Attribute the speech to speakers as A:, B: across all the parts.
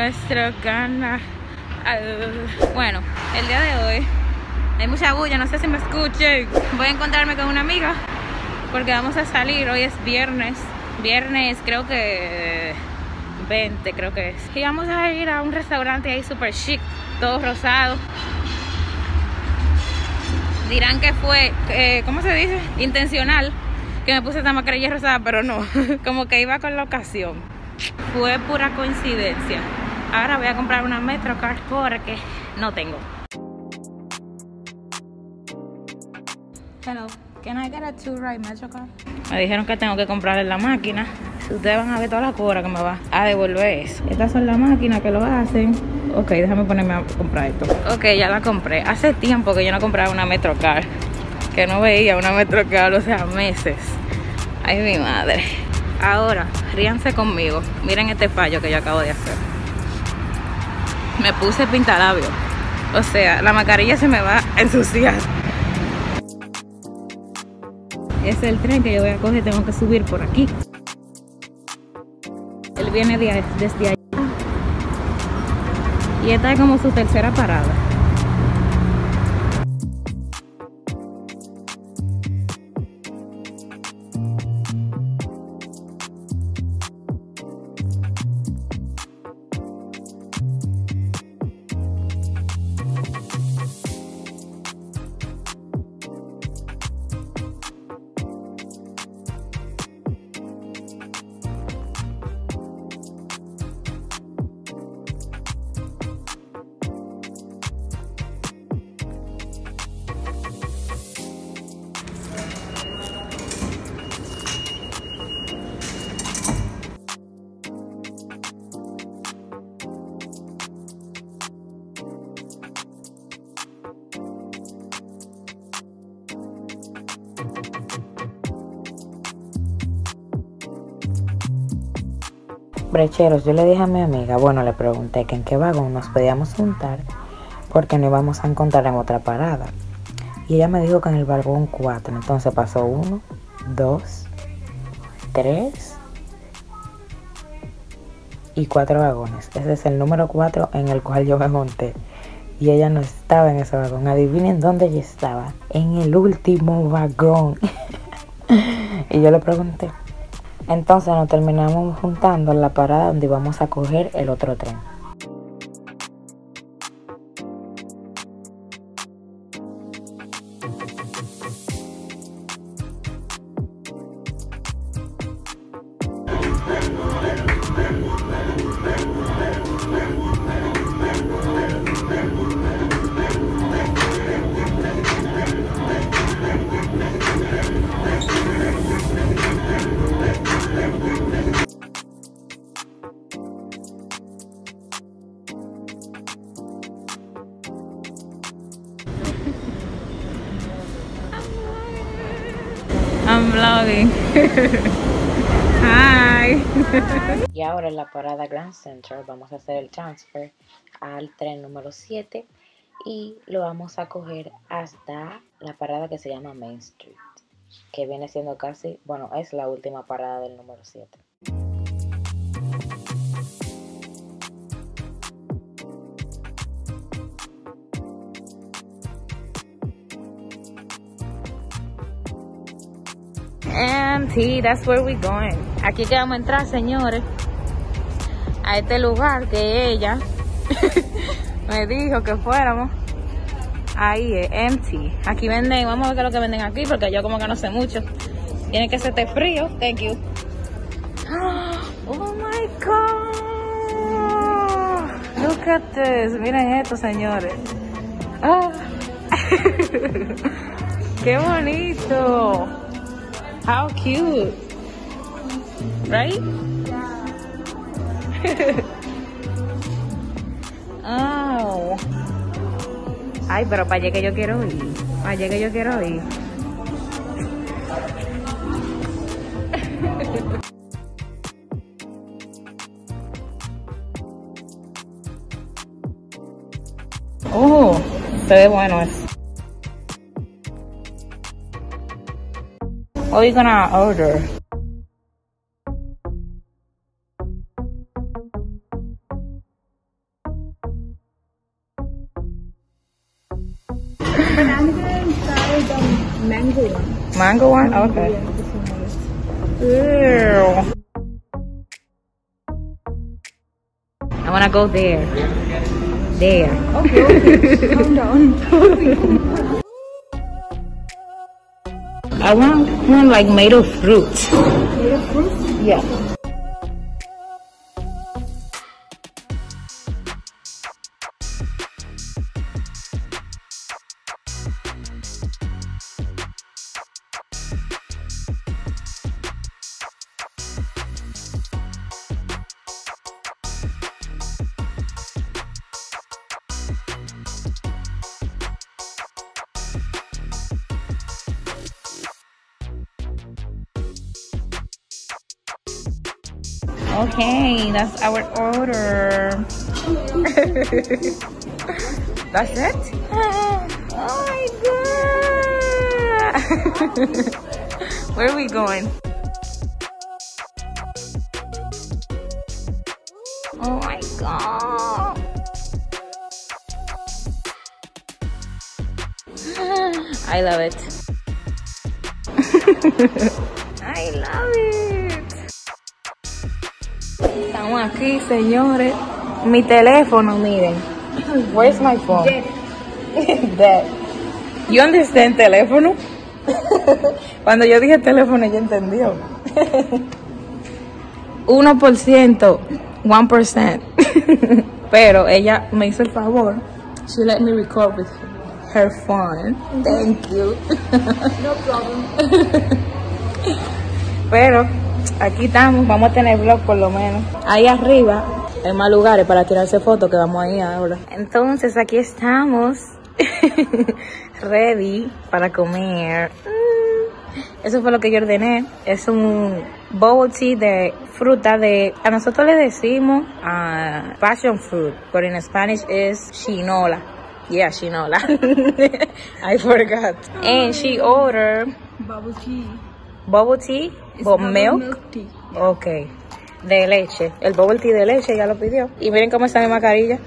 A: nuestro canal. Bueno, el día de hoy hay mucha bulla, no sé si me escuchen. Voy a encontrarme con una amiga porque vamos a salir, hoy es viernes. Viernes creo que 20 creo que es. Y vamos a ir a un restaurante ahí super chic, todo rosado. Dirán que fue, eh, ¿cómo se dice? Intencional que me puse esta mascarilla rosada, pero no, como que iba con la ocasión. Fue pura coincidencia. Ahora voy a comprar una Metrocard porque no tengo. Hello, can I get a two ride Metrocard? Me dijeron que tengo que comprar en la máquina. Ustedes van a ver toda la cobra que me va a devolver eso. Estas son las máquinas que lo hacen. Ok, déjame ponerme a comprar esto. Ok, ya la compré. Hace tiempo que yo no compraba una Metrocar. Que no veía una Metrocar, o sea, meses. Ay, mi madre. Ahora, ríanse conmigo. Miren este fallo que yo acabo de hacer. Me puse pintalabio. O sea, la mascarilla se me va a ensuciar. Es el tren que yo voy a coger. Tengo que subir por aquí viene desde allá. Y esta es como su tercera parada. Brecheros, yo le dije a mi amiga, bueno, le pregunté que en qué vagón nos podíamos juntar porque no íbamos a encontrar en otra parada. Y ella me dijo que en el vagón 4, entonces pasó 1, 2, 3 y 4 vagones. Ese es el número 4 en el cual yo me monté. Y ella no estaba en ese vagón. Adivinen dónde ella estaba. En el último vagón. y yo le pregunté, entonces nos terminamos juntando en la parada donde íbamos a coger el otro tren. Vlogging. Hi. y ahora en la parada Grand Central vamos a hacer el transfer al tren número 7 y lo vamos a coger hasta la parada que se llama Main Street, que viene siendo casi, bueno, es la última parada del número 7. Empty. That's where we're going. Aquí que vamos a entrar, señores. A este lugar que ella me dijo que fuéramos. Ahí es empty. Aquí venden, vamos a ver qué es lo que venden aquí, porque yo como que no sé mucho. Tiene que ser frío. Thank you. Oh my god. Look at this. Miren esto, señores. Ah. Qué bonito. How cute. Right? oh. Ay, pero para allá que yo quiero ir. Para allá que yo quiero ir. oh, se ve bueno eso. What are you gonna order?
B: Banana I'm
A: mango one.
B: Mango one? Okay.
A: Ew. I wanna go there. There.
B: Okay, okay. Calm down.
A: I want one like made of fruit.
B: Made of fruit?
A: Yeah. Okay, that's our order. that's it? Oh my god! Where are we going? Oh my god! I love it. I love it. Estamos aquí, señores. Mi teléfono, miren. Where's my phone? Dead. You understand teléfono? Cuando yo dije teléfono, ella entendió. 1%, 1%. Pero ella me hizo el favor. She let me record with her phone. Thank you.
B: No problem.
A: Pero aquí estamos, vamos a tener vlog por lo menos. Ahí arriba hay más lugares para tirarse fotos que vamos ahí ahora. Entonces aquí estamos, ready para comer. Mm, Eso fue lo que yo ordené. Es un bubble tea de fruta de, a nosotros le decimos ah, passion fruit, but in Spanish is chinola. Yeah, chinola. I forgot. And she ordered
B: Bubble tea.
A: Bubble tea o milk.
B: milk tea.
A: Ok. De leche. El bubble tea de leche ya lo pidió. Y miren cómo está mi mascarilla.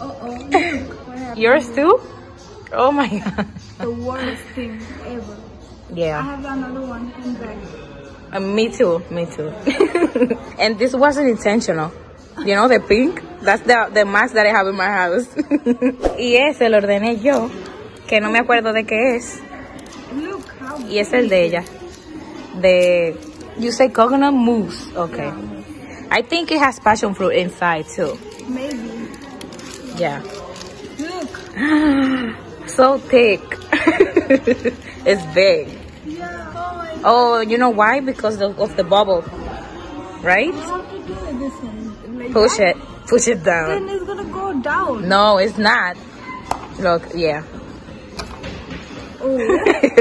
B: Oh, oh.
A: Yours too? Oh my god.
B: The worst thing ever. I
A: Yeah.
B: have another one in back.
A: Uh, me too. Me too. and this wasn't intentional. You know the pink? That's the, the mask that I have in my house. y ese lo ordené yo. Que no me acuerdo de qué es. Y es el de ella. De... You say coconut mousse. Okay. I think it has passion fruit inside too.
B: maybe.
A: Yeah.
B: Look.
A: so thick. it's big.
B: Yeah. Oh
A: Oh, you know why? Because of, of the bubble. Right?
B: How it? Like
A: Push
B: that?
A: it. Push it
B: Then
A: down.
B: it's gonna go down.
A: No, it's not. Look, yeah.
B: Oh.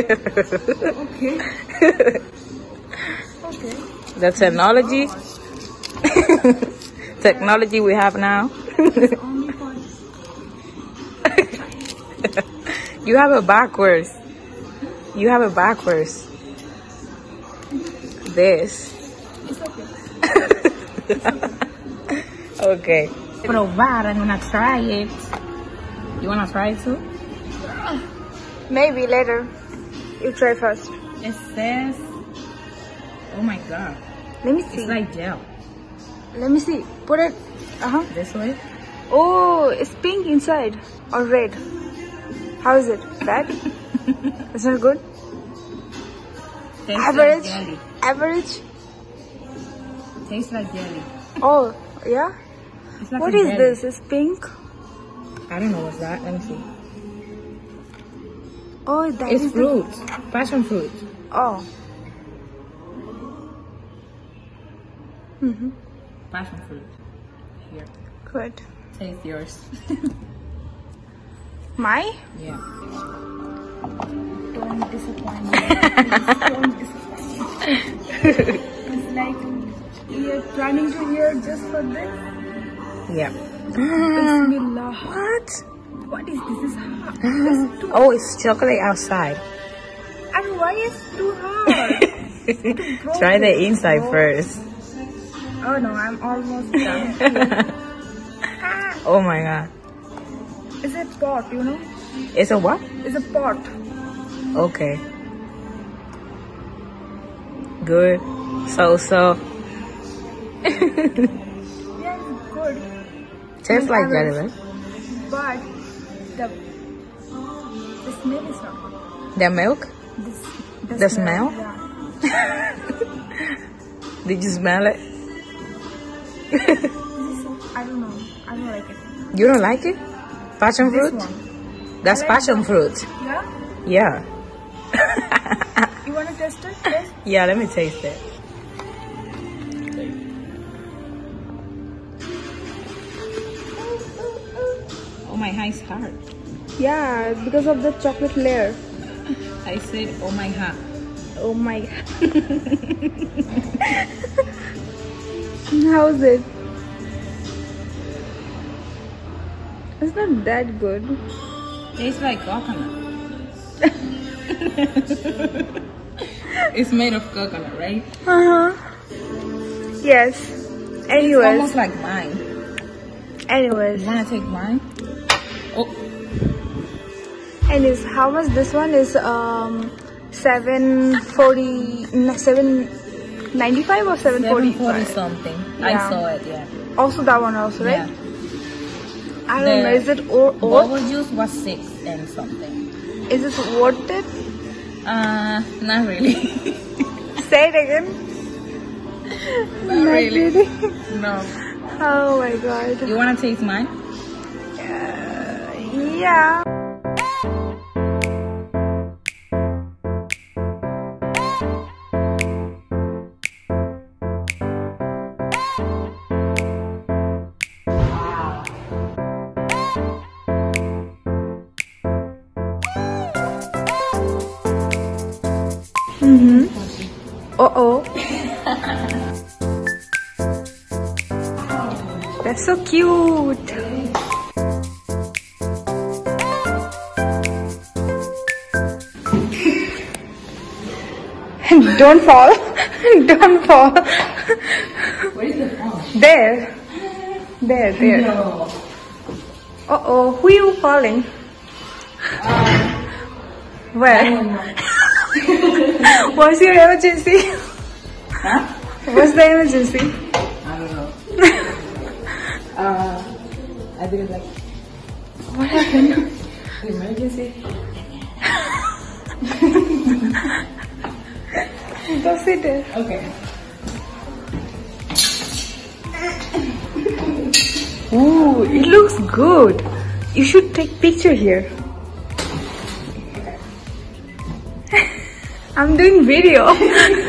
B: okay.
A: The technology. technology we have now. You have it backwards. You have it backwards. This.
B: okay.
A: Probar, I'm gonna try it. You wanna try it too?
B: Maybe later. You try first.
A: It says, oh my god,
B: Let me see.
A: it's like gel.
B: Let me see. Put it. Uh huh.
A: This way?
B: Oh, it's pink inside or red. How is it? Bad? Is it good?
A: Tastes
B: Average.
A: like jelly.
B: Average.
A: Tastes like jelly.
B: Oh, yeah.
A: It's like
B: What is
A: jelly.
B: this? It's pink.
A: I don't know what's that. Let me see.
B: Oh, that
A: It's
B: is the-
A: fruit. Passion fruit.
B: Oh. Mhm.
A: Passion fruit. Here.
B: Good.
A: Taste yours.
B: My?
A: Yeah.
B: Don't disappoint me. Don't disappoint me. it's like you're planning to hear just for this.
A: Yeah.
B: Bismillah.
A: What?
B: What is this? Is hard. It's too
A: Oh, it's chocolate outside.
B: And why is too hard?
A: Try the inside first.
B: Oh no, I'm almost done. Ah.
A: oh my god.
B: It's a pot, you know?
A: It's a what?
B: It's a pot.
A: Okay. Good. So so.
B: Yeah, it's good.
A: Tastes like jelly, right?
B: But the the smell is not good.
A: The milk?
B: This,
A: The smell?
B: Yeah.
A: Did you smell it?
B: I don't know. I don't like it.
A: You don't like it? Passion
B: This
A: fruit?
B: one.
A: That's
B: like
A: passion fruit.
B: Yeah.
A: Yeah.
B: You wanna test it? Yes.
A: yeah, let me taste it. My hard.
B: Yeah, because of the chocolate layer.
A: I said, oh my god.
B: Oh my. How's it? It's not that good.
A: Tastes like coconut. it's made of coconut, right?
B: Uh huh. Yes.
A: It's almost like mine.
B: anyways,
A: You wanna take mine? Oh,
B: anyways, how much this one is? Um, seven forty, seven ninety five or seven forty
A: 740 something.
B: Yeah.
A: I saw it, yeah.
B: Also that one also, right?
A: Yeah.
B: I don't know. Is it or, or
A: Bubble juice was six and something.
B: is it worth it?
A: Uh, not really.
B: Say it again.
A: not really.
B: really.
A: No.
B: Oh my god.
A: You wanna taste mine?
B: Yeah. Mm-hmm. Uh-oh. That's so cute. Don't fall. Don't fall.
A: Where is the phone?
B: There. There, there.
A: No.
B: Uh oh, who you falling? Where? What's your emergency?
A: Huh?
B: What's the emergency?
A: I don't know. uh, I did it like
B: What happened?
A: emergency.
B: Go sit there.
A: Okay.
B: Ooh, it looks good. You should take picture here. I'm doing video.